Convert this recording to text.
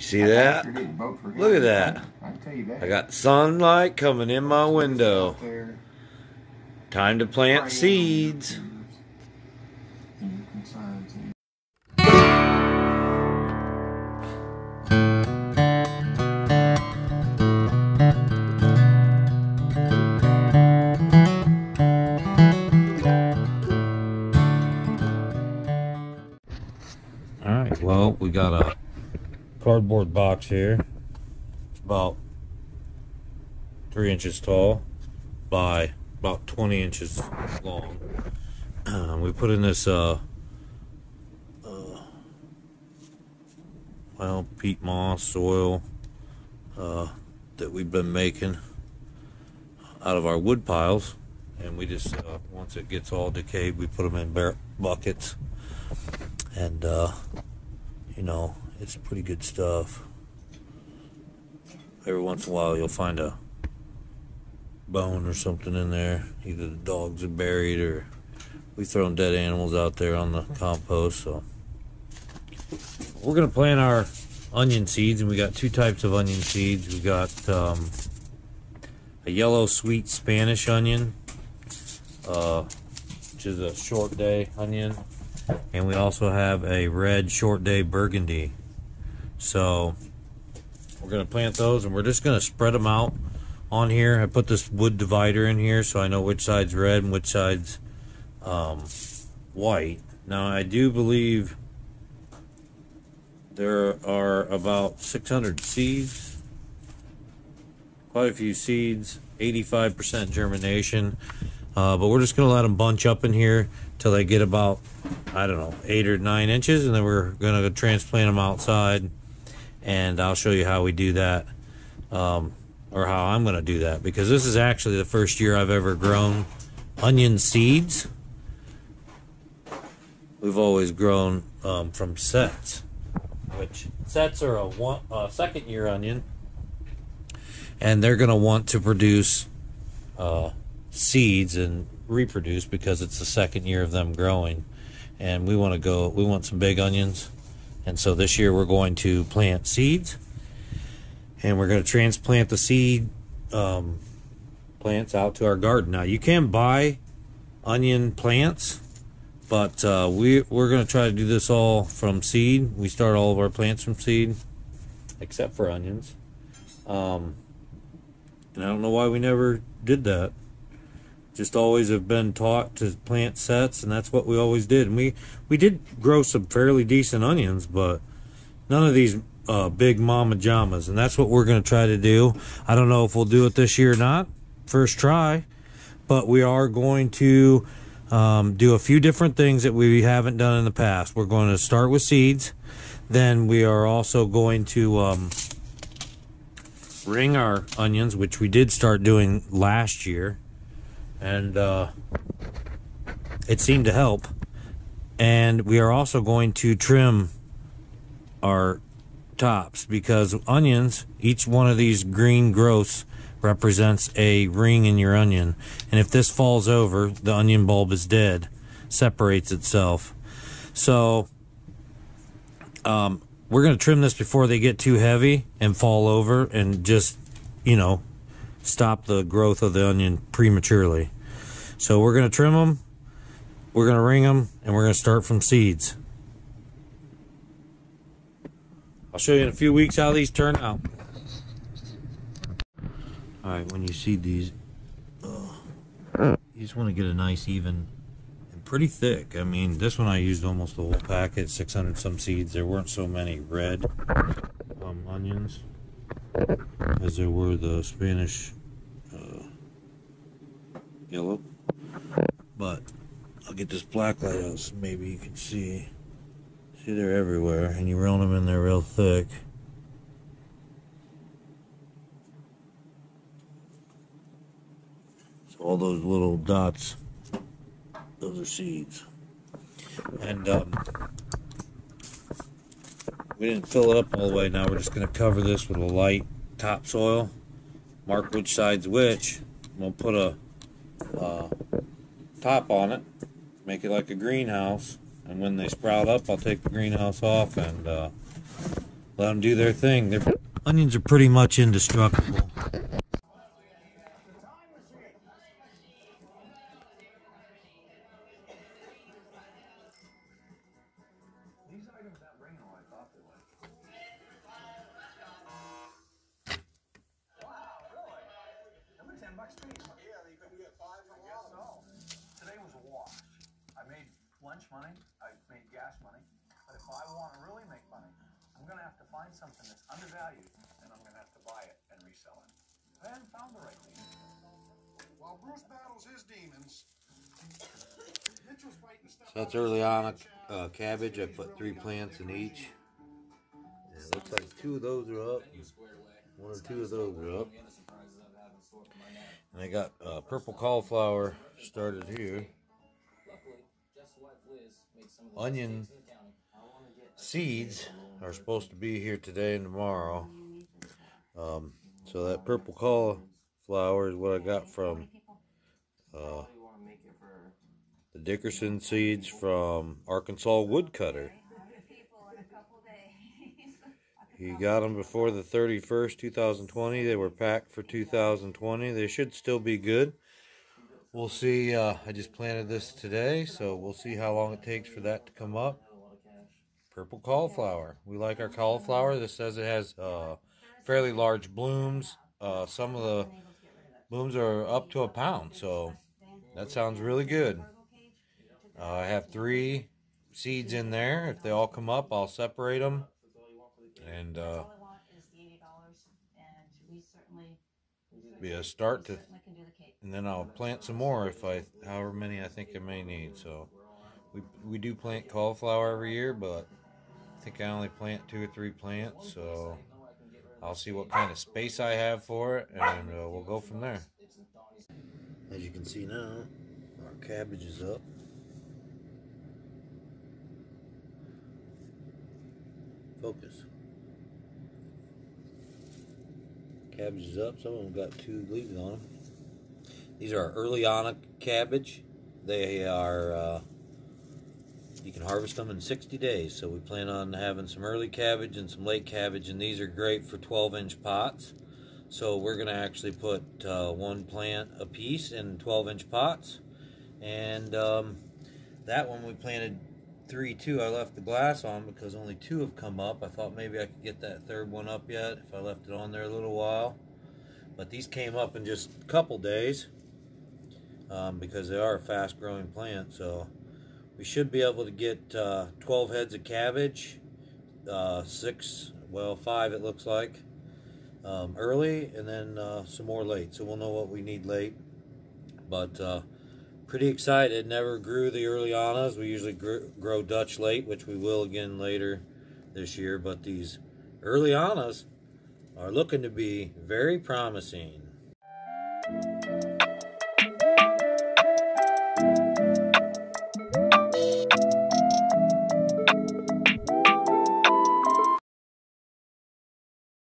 You see that? Look at that. I got sunlight coming in my window. Time to plant seeds. Box here. It's about three inches tall by about 20 inches long. Uh, we put in this, uh, uh, well, peat moss soil uh, that we've been making out of our wood piles. And we just, uh, once it gets all decayed, we put them in buckets. And, uh, you know, it's pretty good stuff. Every once in a while, you'll find a bone or something in there. Either the dogs are buried or we thrown dead animals out there on the compost. So we're gonna plant our onion seeds, and we got two types of onion seeds. We got um, a yellow sweet Spanish onion, uh, which is a short day onion, and we also have a red short day burgundy. So we're gonna plant those, and we're just gonna spread them out on here. I put this wood divider in here so I know which side's red and which side's um, white. Now I do believe there are about 600 seeds, quite a few seeds, 85% germination. Uh, but we're just going to let them bunch up in here till they get about, I don't know, eight or nine inches, and then we're going to transplant them outside. And I'll show you how we do that, um, or how I'm going to do that, because this is actually the first year I've ever grown onion seeds. We've always grown um, from sets, which sets are a one, uh, second year onion, and they're going to want to produce uh, seeds and reproduce because it's the second year of them growing. And we want to go, we want some big onions. And so this year we're going to plant seeds and we're going to transplant the seed um, plants out to our garden. Now you can buy onion plants, but uh, we we're going to try to do this all from seed. We start all of our plants from seed, except for onions. Um, and I don't know why we never did that. Just always have been taught to plant sets, and that's what we always did. And we we did grow some fairly decent onions, but none of these uh, big mama jamas, and that's what we're going to try to do. I don't know if we'll do it this year or not, first try, but we are going to um, do a few different things that we haven't done in the past. We're going to start with seeds, then we are also going to um, ring our onions, which we did start doing last year, and uh, it seemed to help. And we are also going to trim our tops because onions, each one of these green growths represents a ring in your onion. And if this falls over, the onion bulb is dead, separates itself. So, um, we're going to trim this before they get too heavy and fall over and just, you know, stop the growth of the onion prematurely. So we're going to trim them, we're going to ring them, and we're going to start from seeds. I'll show you in a few weeks how these turn out. All right, when you seed these, you just want to get a nice even and pretty thick. I mean, this one I used almost the whole packet, 600 some seeds. There weren't so many red um, onions as there were the Spanish uh, yellow. But I'll get this black light out so maybe you can see. See, they're everywhere, and you roll them in there real thick. So all those little dots, those are seeds. And um, we didn't fill it up all the way. Now we're just going to cover this with a light topsoil. Mark which side's which. We'll put a uh, top on it, make it like a greenhouse. And when they sprout up, I'll take the greenhouse off and uh, let them do their thing. Their onions are pretty much indestructible. Bucks a piece. Yeah, you couldn't get five I guess so. Today was a wash. I made lunch money, I made gas money, but if I wanna really make money, I'm gonna have to find something that's undervalued, and I'm gonna have to buy it and resell it. I haven't found the right thing. While Bruce battles his demons, Mitchell's biting stuff. So that's early on uh, cabbage. I put three plants in each. And it looks like two of those are up. One or two of those are up. And I got uh, purple cauliflower started here. Onion seeds are supposed to be here today and tomorrow. Um, so that purple cauliflower is what I got from uh, the Dickerson seeds from Arkansas Woodcutter. He got them before the 31st, 2020. They were packed for 2020. They should still be good. We'll see. Uh, I just planted this today, so we'll see how long it takes for that to come up. Purple cauliflower. We like our cauliflower. This says it has uh, fairly large blooms. Uh, some of the blooms are up to a pound, so that sounds really good. Uh, I have three seeds in there. If they all come up, I'll separate them. And uh, All I want is the eighty dollars, and we certainly. be a start to, Certainly can do the cake. and then I'll plant some more if I, however many I think I may need. So we we do plant cauliflower every year, but I think I only plant two or three plants. So I'll see what kind of space I have for it, and uh, we'll go from there. As you can see now, our cabbage is up. Focus. Cabbage is up. Some of them got two leaves on them. These are Earliana cabbage. They are, uh, you can harvest them in 60 days. So we plan on having some early cabbage and some late cabbage, and these are great for 12 inch pots. So we're going to actually put uh, one plant a piece in 12 inch pots. And um, that one we planted three, two. I left the glass on because only two have come up. I thought maybe I could get that third one up yet if I left it on there a little while. But these came up in just a couple days um, because they are a fast growing plant. So we should be able to get uh, 12 heads of cabbage, uh, six, well, five it looks like, um, early, and then uh, some more late. So we'll know what we need late. But uh, pretty excited. Never grew the Earlianas. We usually gr- grow Dutch late, which we will again later this year. But these Earlianas are looking to be very promising.